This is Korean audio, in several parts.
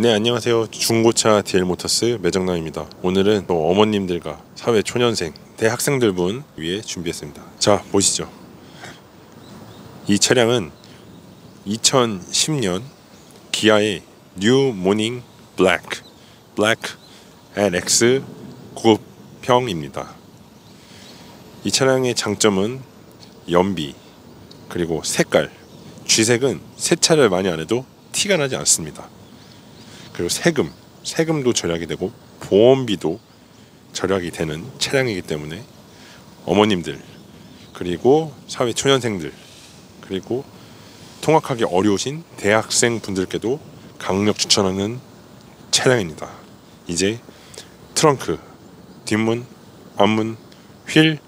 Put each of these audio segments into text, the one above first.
네 안녕하세요. 중고차 DL모터스 매정남입니다. 오늘은 또 어머님들과 사회 초년생 대학생들 분 위해 준비했습니다. 자 보시죠. 이 차량은 2010년 기아의 뉴 모닝 블랙 블랙 LX 고급형입니다. 이 차량의 장점은 연비 그리고 색깔. 쥐색은 세차를 많이 안 해도 티가 나지 않습니다 그리고 세금, 세금도 절약이 되고 보험비도 절약이 되는 차량이기 때문에 어머님들 그리고 사회 초년생들 그리고 통학하기 어려우신 대학생 분들께도 강력 추천하는 차량입니다. 이제 트렁크, 뒷문, 앞문, 휠,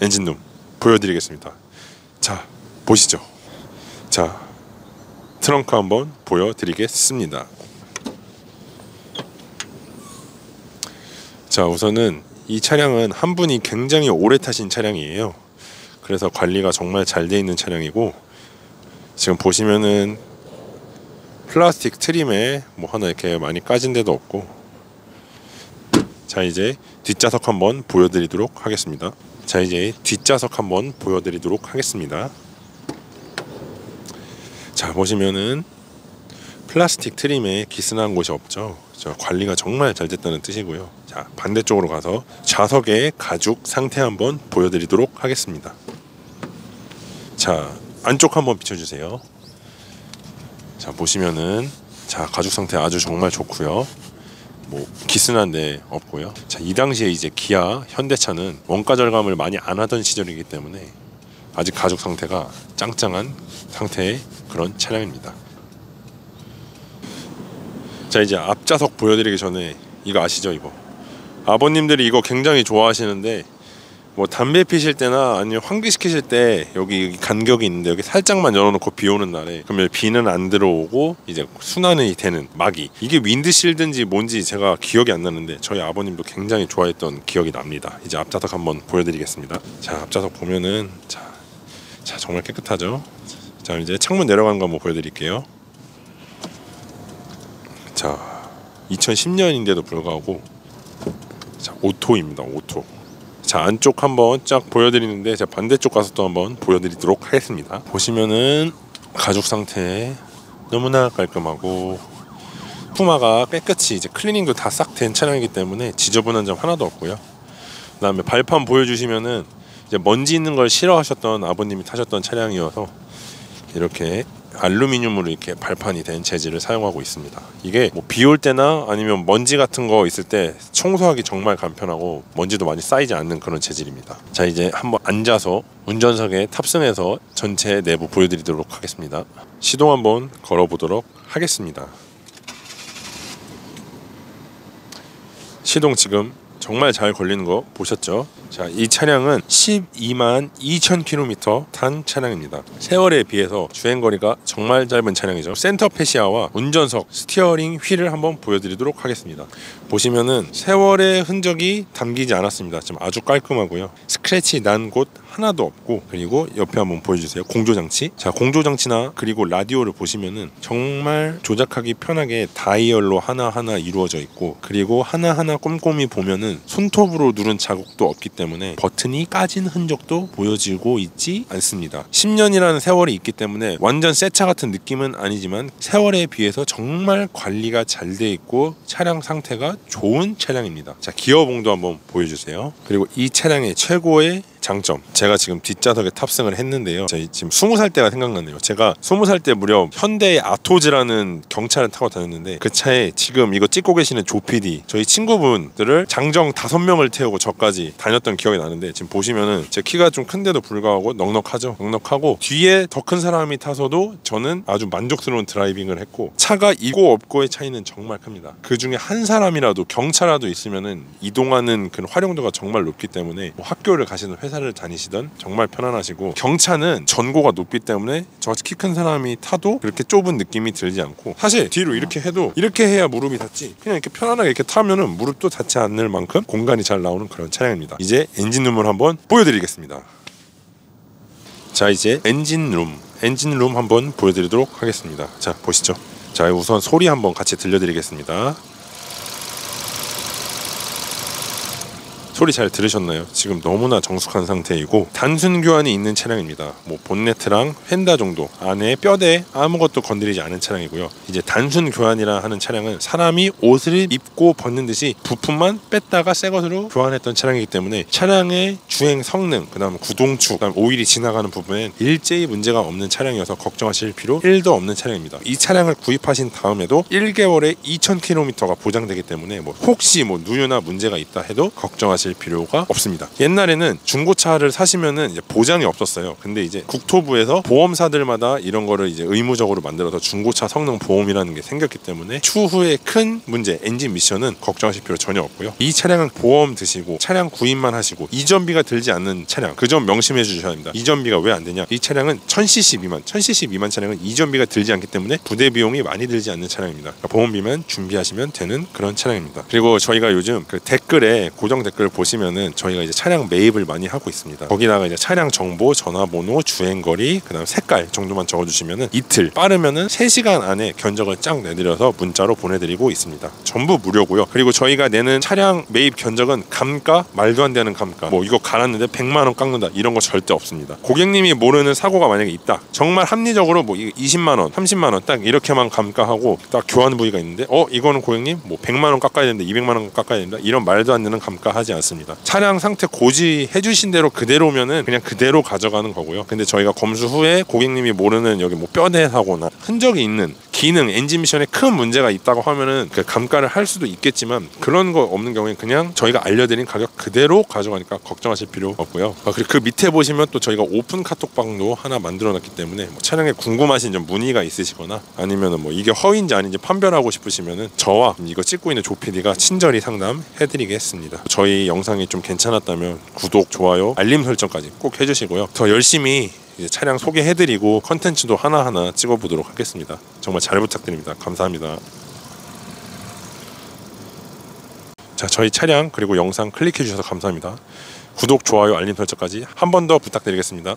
엔진룸 보여드리겠습니다. 자 보시죠. 자 트렁크 한번 보여드리겠습니다. 자 우선은 이 차량은 한 분이 굉장히 오래 타신 차량이에요. 그래서 관리가 정말 잘 돼 있는 차량이고 지금 보시면은 플라스틱 트림에 뭐 하나 이렇게 많이 까진 데도 없고. 자 이제 뒷좌석 한번 보여드리도록 하겠습니다. 자 이제 뒷좌석 한번 보여드리도록 하겠습니다. 자 보시면은 플라스틱 트림에 기스난 곳이 없죠. 저 관리가 정말 잘 됐다는 뜻이고요 자 반대쪽으로 가서 좌석의 가죽 상태 한번 보여드리도록 하겠습니다. 자 안쪽 한번 비춰주세요. 자 보시면은 자 가죽 상태 아주 정말 좋고요. 뭐 기스난 데 없고요. 자 이 당시에 이제 기아 현대차는 원가 절감을 많이 안 하던 시절이기 때문에 아직 가죽 상태가 짱짱한 상태의 그런 차량입니다. 자 이제 앞좌석 보여드리기 전에 이거 아시죠 이거 아버님들이 이거 굉장히 좋아하시는데 뭐 담배 피실 때나 아니면 환기 시키실 때 여기 간격이 있는데 여기 살짝만 열어놓고 비 오는 날에 그러면 비는 안 들어오고 이제 순환이 되는 막이. 이게 윈드실드인지 뭔지 제가 기억이 안 나는데 저희 아버님도 굉장히 좋아했던 기억이 납니다. 이제 앞좌석 한번 보여드리겠습니다. 자 앞좌석 보면은 자, 자 정말 깨끗하죠? 자 이제 창문 내려간 거 한번 보여드릴게요. 자 2010년인데도 불구하고 자 오토입니다 오토. 자 안쪽 한번 쫙 보여드리는데 제가 반대쪽 가서 또 한번 보여드리도록 하겠습니다. 보시면은 가죽 상태 너무나 깔끔하고 푸마가 깨끗이 이제 클리닝도 다 싹 된 차량이기 때문에 지저분한 점 하나도 없고요. 그 다음에 발판 보여주시면은 이제 먼지 있는 걸 싫어하셨던 아버님이 타셨던 차량이어서 이렇게 알루미늄으로 이렇게 발판이 된 재질을 사용하고 있습니다. 이게 뭐 비 올 때나 아니면 먼지 같은 거 있을 때 청소하기 정말 간편하고 먼지도 많이 쌓이지 않는 그런 재질입니다. 자 이제 한번 앉아서 운전석에 탑승해서 전체 내부 보여드리도록 하겠습니다. 시동 한번 걸어보도록 하겠습니다. 시동 지금 정말 잘 걸리는 거 보셨죠? 자, 이 차량은 12만 2천 킬로미터 탄 차량입니다. 세월에 비해서 주행 거리가 정말 짧은 차량이죠. center fascia와 운전석, steering wheel을 한번 보여드리도록 하겠습니다. 보시면은 세월의 흔적이 담기지 않았습니다. 지금 아주 깔끔하고요. 스크래치 난 곳 하나도 없고 그리고 옆에 한번 보여주세요. 공조 장치. 자, 공조 장치나 그리고 라디오를 보시면은 정말 조작하기 편하게 다이얼로 하나 하나 이루어져 있고 그리고 하나 하나 꼼꼼히 보면은 손톱으로 누른 자국도 없기 때문에 버튼이 까진 흔적도 보여지고 있지 않습니다. 10년이라는 세월이 있기 때문에 완전 새 차 같은 느낌은 아니지만 세월에 비해서 정말 관리가 잘 돼 있고 차량 상태가 좋은 차량입니다. 자, 기어봉도 한번 보여주세요. 그리고 이 차량의 최고의 장점. 제가 지금 뒷좌석에 탑승을 했는데요. 저희 지금 20살 때가 생각나네요. 제가 20살 때 무려 현대 아토즈라는 경차를 타고 다녔는데 그 차에 지금 이거 찍고 계시는 조PD 저희 친구분들을 장정 다섯 명을 태우고 저까지 다녔던 기억이 나는데 지금 보시면은 제 키가 좀 큰데도 불구하고 넉넉하죠? 넉넉하고 뒤에 더 큰 사람이 타서도 저는 아주 만족스러운 드라이빙을 했고 차가 이고 없고의 차이는 정말 큽니다. 그 중에 한 사람이라도 경차라도 있으면은 이동하는 그 활용도가 정말 높기 때문에 뭐 학교를 가시는 회사 를 다니시던 정말 편안하시고 경차는 전고가 높기 때문에 저같이 키 큰 사람이 타도 그렇게 좁은 느낌이 들지 않고 사실 뒤로 이렇게 해도 이렇게 해야 무릎이 닿지. 그냥 이렇게 편안하게 이렇게 타면은 무릎도 닿지 않을 만큼 공간이 잘 나오는 그런 차량입니다. 이제 엔진룸을 한번 보여드리겠습니다. 자 이제 엔진룸. 엔진룸 한번 보여드리도록 하겠습니다. 자 보시죠. 자 우선 소리 한번 같이 들려드리겠습니다. 소리 잘 들으셨나요? 지금 너무나 정숙한 상태이고 단순 교환이 있는 차량입니다. 뭐 본네트랑 휀다 정도 안에 뼈대 아무것도 건드리지 않은 차량이고요. 이제 단순 교환이라 하는 차량은 사람이 옷을 입고 벗는 듯이 부품만 뺐다가 새 것으로 교환했던 차량이기 때문에 차량의 주행 성능, 그다음 구동축, 그다음 오일이 지나가는 부분엔 일제히 문제가 없는 차량이어서 걱정하실 필요 1도 없는 차량입니다. 이 차량을 구입하신 다음에도 1개월에 2,000km가 보장되기 때문에 뭐 혹시 뭐 누유나 문제가 있다 해도 걱정하실 필요가 없습니다. 옛날에는 중고차를 사시면은 보장이 없었어요. 근데 이제 국토부에서 보험사들마다 이런 거를 이제 의무적으로 만들어서 중고차 성능 보험이라는 게 생겼기 때문에 추후에 큰 문제 엔진 미션은 걱정하실 필요 전혀 없고요. 이 차량은 보험 드시고 차량 구입만 하시고 이전비가 들지 않는 차량 그 점 명심해 주셔야 합니다. 이전비가 왜 안 되냐? 이 차량은 1000cc 미만, 1000cc 미만 차량은 이전비가 들지 않기 때문에 부대 비용이 많이 들지 않는 차량입니다. 그러니까 보험비만 준비하시면 되는 그런 차량입니다. 그리고 저희가 요즘 그 댓글에 고정 댓글 보시면은 저희가 이제 차량 매입을 많이 하고 있습니다. 거기다가 이제 차량 정보, 전화번호, 주행거리, 그다음 색깔 정도만 적어주시면은 이틀 빠르면은 3시간 안에 견적을 쫙 내드려서 문자로 보내드리고 있습니다. 전부 무료고요. 그리고 저희가 내는 차량 매입 견적은 감가 말도 안 되는 감가. 뭐 이거 갈았는데 100만 원 깎는다 이런 거 절대 없습니다. 고객님이 모르는 사고가 만약에 있다. 정말 합리적으로 뭐 20만 원, 30만 원 딱 이렇게만 감가하고 딱 교환 부위가 있는데 어 이거는 고객님 뭐 100만 원 깎아야 되는데 200만 원 깎아야 된다. 이런 말도 안 되는 감가하지 않습니다. 차량 상태 고지 해주신 대로 그대로면은 그냥 그대로 가져가는 거고요. 근데 저희가 검수 후에 고객님이 모르는 여기 뭐 뼈대 사고나 흔적이 있는 기능 엔진 미션에 큰 문제가 있다고 하면은 그 감가를 할 수도 있겠지만 그런 거 없는 경우에 그냥 저희가 알려드린 가격 그대로 가져가니까 걱정하실 필요 없고요. 아, 그리고 그 밑에 보시면 또 저희가 오픈 카톡방도 하나 만들어놨기 때문에 뭐 차량에 궁금하신 점 문의가 있으시거나 아니면은 뭐 이게 허위인지 아닌지 판별하고 싶으시면은 저와 이거 찍고 있는 조피디가 친절히 상담해드리겠습니다. 저희 영상이 좀 괜찮았다면 구독, 좋아요, 알림 설정까지 꼭 해주시고요. 더 열심히 차량 소개해드리고 컨텐츠도 하나하나 찍어보도록 하겠습니다. 정말 잘 부탁드립니다. 감사합니다. 자, 저희 차량 그리고 영상 클릭해 주셔서 감사합니다. 구독, 좋아요, 알림 설정까지 한 번 더 부탁드리겠습니다.